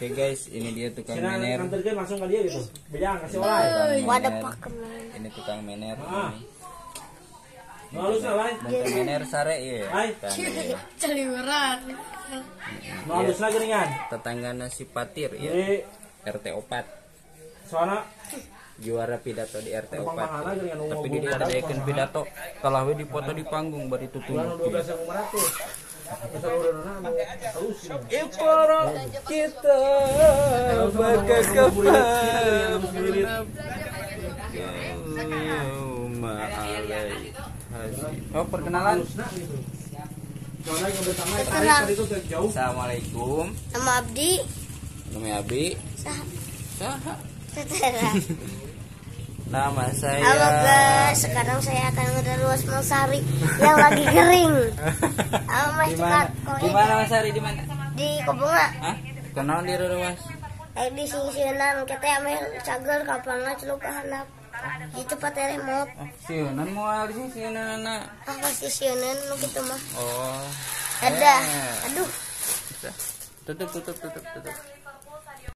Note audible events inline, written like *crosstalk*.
Oke guys, ini dia tukang Sina mener. langsung ke dia gitu. Beda kasih orang. Tukang Wadah mener. pakem Ini tukang mener. Ah. lain. Tukang mener sare ya. *laughs* Celiweran Halus lagi ringan. Tetanggana si Patir ya. RT 4 soalnya juara pidato di RT 4 Pangpangan aja dengan tapi dia ada ikan pidato kalah we dipoto di panggung baru itu tunjuk 12 yang meratus. Kita Oh perkenalan. Assalamualaikum nama Abdi Nama Abi Sah- Saha Tetera. *laughs* Nama Halo saya guys, sekarang saya akan ngeruas Masari yang lagi kering. Halo Mas Di mana? Cepat, Di mana Mas Ari di mana? di Kebunga. Hah? Kenal di Rewas? Eh di sisinan kita ambil cager kapan celuk ke handap. Itu pakai remote. Oh, siunan mau di sini anak. Apa sisinan nu gitu mah. Oh. Ada. Eh. Aduh. Tutup tutup tutup tutup.